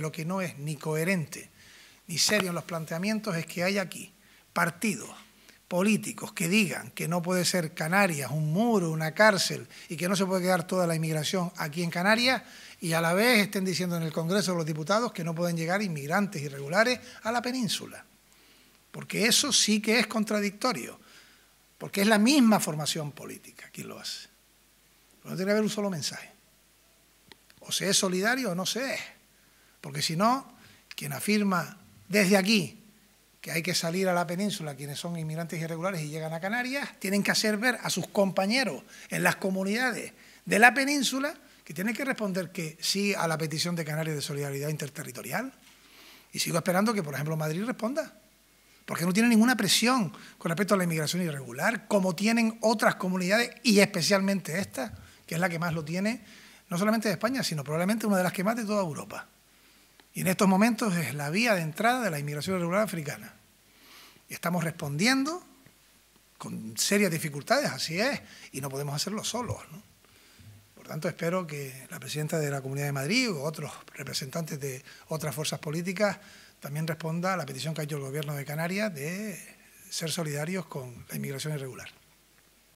Lo que no es ni coherente ni serio en los planteamientos es que hay aquí partidos políticos que digan que no puede ser Canarias un muro, una cárcel y que no se puede quedar toda la inmigración aquí en Canarias y a la vez estén diciendo en el Congreso de los Diputados que no pueden llegar inmigrantes irregulares a la península. Porque eso sí que es contradictorio, porque es la misma formación política quien lo hace. No tiene que haber un solo mensaje. O se es solidario o no se es. Porque si no, quien afirma desde aquí que hay que salir a la península quienes son inmigrantes irregulares y llegan a Canarias, tienen que hacer ver a sus compañeros en las comunidades de la península que tienen que responder que sí a la petición de Canarias de solidaridad interterritorial. Y sigo esperando que, por ejemplo, Madrid responda, porque no tiene ninguna presión con respecto a la inmigración irregular, como tienen otras comunidades y especialmente esta, que es la que más lo tiene, no solamente de España, sino probablemente una de las que más de toda Europa. Y en estos momentos es la vía de entrada de la inmigración irregular africana. Y estamos respondiendo con serias dificultades, así es, y no podemos hacerlo solos. Por tanto, espero que la presidenta de la Comunidad de Madrid o otros representantes de otras fuerzas políticas también responda a la petición que ha hecho el Gobierno de Canarias de ser solidarios con la inmigración irregular.